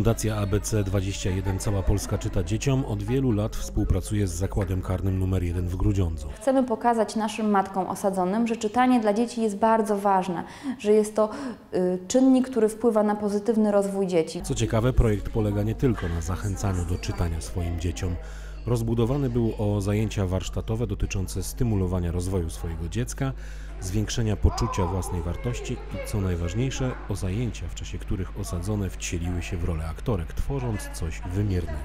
Fundacja ABC 21 Cała Polska czyta dzieciom od wielu lat współpracuje z Zakładem Karnym nr 1 w Grudziądzu. Chcemy pokazać naszym matkom osadzonym, że czytanie dla dzieci jest bardzo ważne, że jest to y, czynnik, który wpływa na pozytywny rozwój dzieci. Co ciekawe, projekt polega nie tylko na zachęcaniu do czytania swoim dzieciom. Rozbudowany był o zajęcia warsztatowe dotyczące stymulowania rozwoju swojego dziecka, zwiększenia poczucia własnej wartości i co najważniejsze, o zajęcia, w czasie których osadzone wcieliły się w rolę aktorek, tworząc coś wymiernego.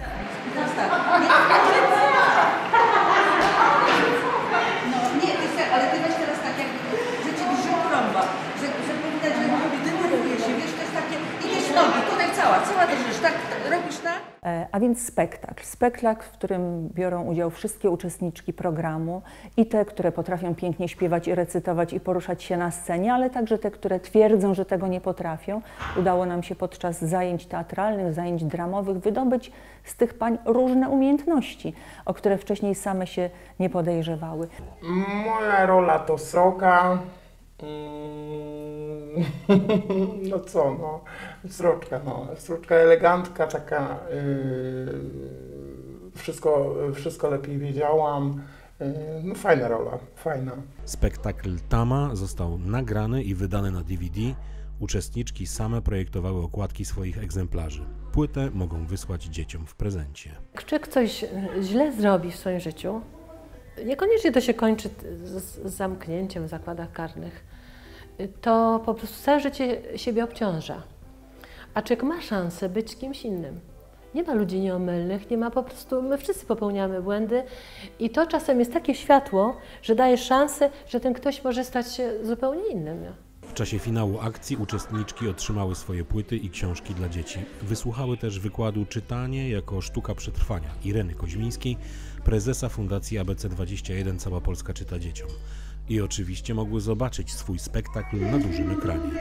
A więc spektakl. Spektakl, w którym biorą udział wszystkie uczestniczki programu i te, które potrafią pięknie śpiewać i recytować i poruszać się na scenie, ale także te, które twierdzą, że tego nie potrafią. Udało nam się podczas zajęć teatralnych, zajęć dramowych wydobyć z tych pań różne umiejętności, o które wcześniej same się nie podejrzewały. Moja rola to sroka. Mm, No co, no, sroczka, no, sroczka elegantka, taka, yy, wszystko, wszystko lepiej wiedziałam, yy, no fajna rola, fajna. Spektakl Tama został nagrany i wydany na DVD. Uczestniczki same projektowały okładki swoich egzemplarzy. Płytę mogą wysłać dzieciom w prezencie. Coś e, źle zrobi w swoim życiu, niekoniecznie to się kończy z, zamknięciem w zakładach karnych, to po prostu całe życie siebie obciąża. A człowiek ma szansę być kimś innym. Nie ma ludzi nieomylnych, nie ma po prostu, my wszyscy popełniamy błędy i to czasem jest takie światło, że daje szansę, że ten ktoś może stać się zupełnie innym. W czasie finału akcji uczestniczki otrzymały swoje płyty i książki dla dzieci. Wysłuchały też wykładu Czytanie jako sztuka przetrwania Ireny Koźmińskiej, prezesa Fundacji ABC21 Cała Polska czyta dzieciom. I oczywiście mogły zobaczyć swój spektakl na dużym ekranie.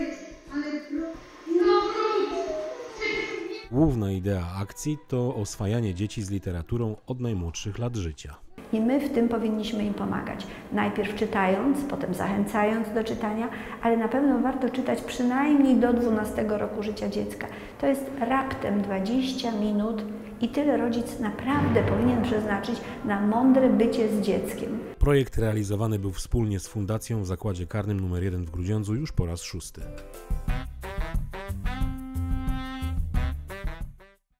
Główna idea akcji to oswajanie dzieci z literaturą od najmłodszych lat życia. I my w tym powinniśmy im pomagać. Najpierw czytając, potem zachęcając do czytania, ale na pewno warto czytać przynajmniej do 12 roku życia dziecka. To jest raptem 20 minut i tyle rodzic naprawdę powinien przeznaczyć na mądre bycie z dzieckiem. Projekt realizowany był wspólnie z Fundacją w Zakładzie Karnym nr 1 w Grudziądzu już po raz szósty.